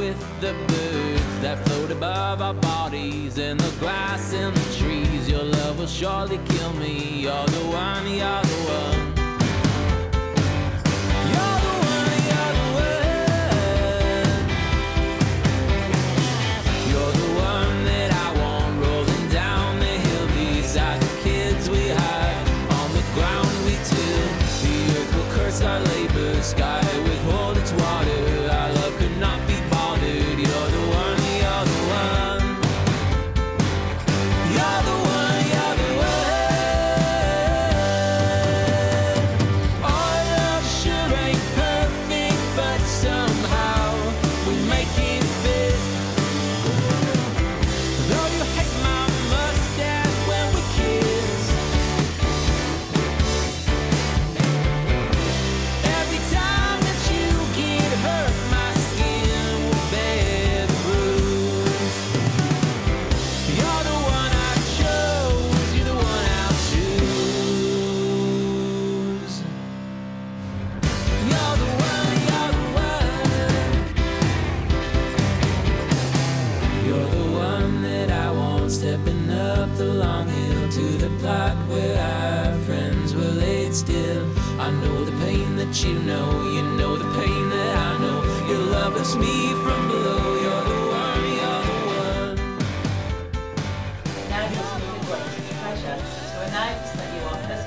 the birds that float above our bodies and the grass and the trees. Your love will surely kill me. You're the one, you're the one.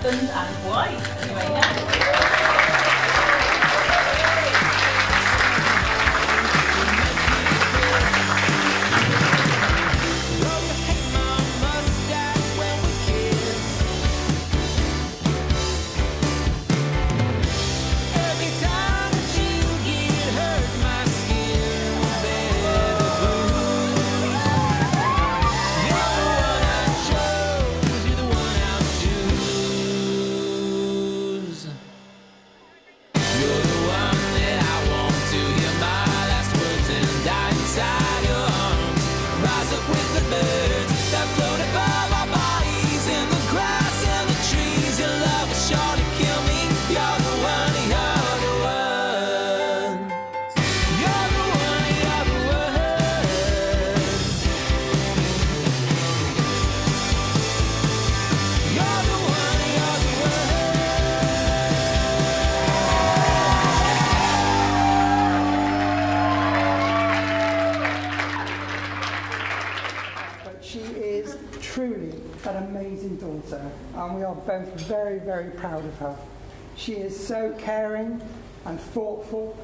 And may we are both very, very proud of her. She is so caring and thoughtful.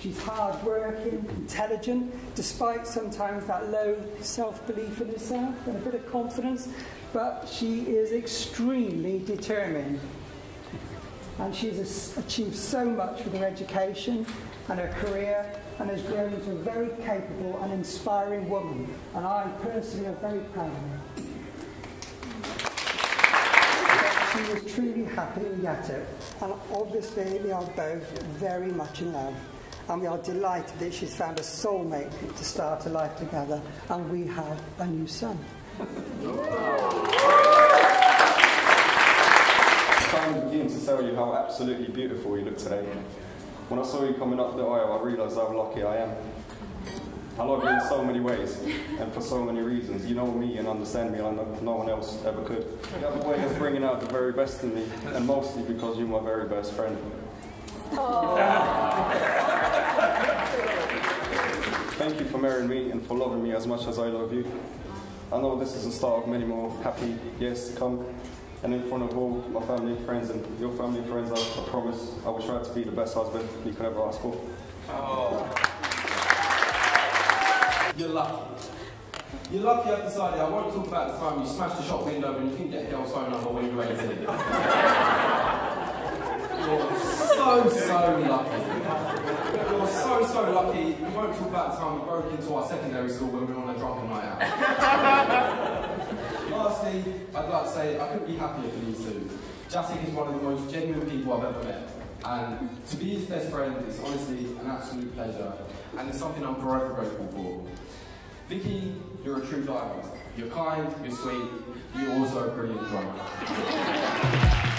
She's hardworking, intelligent, despite sometimes that low self belief in herself and a bit of confidence. But she is extremely determined. And she has achieved so much with her education and her career and has grown into a very capable and inspiring woman. And I personally am very proud of her. She was truly happy with Jacek, and obviously they are both very much in love. And we are delighted that she's found a soulmate to start a life together, and we have a new son. can't begin to tell you how absolutely beautiful you look today. When I saw you coming up the aisle, I realised how lucky I am. I love you in so many ways, and for so many reasons. You know me and understand me like no, no one else ever could. You have a way of bringing out the very best in me, and mostly because you're my very best friend. Thank you for marrying me and for loving me as much as I love you. I know this is the start of many more happy years to come. And in front of all my family and friends and your family and friends, I, I promise I will try to be the best husband you could ever ask for. You're lucky. You're lucky I've decided I won't talk about the time you smashed the shop window and you couldn't get a girl's phone number when you were 18. You're so, so lucky. You're so, so lucky. You won't talk about the time we broke into our secondary school when we were on a drunken night out. Lastly, I'd like to say I couldn't be happier for these two. Jacek is one of the most genuine people I've ever met. And to be his best friend is honestly an absolute pleasure. And it's something I'm forever grateful for. Vicky, you're a true diamond. You're kind, you're sweet, you're also a brilliant drummer.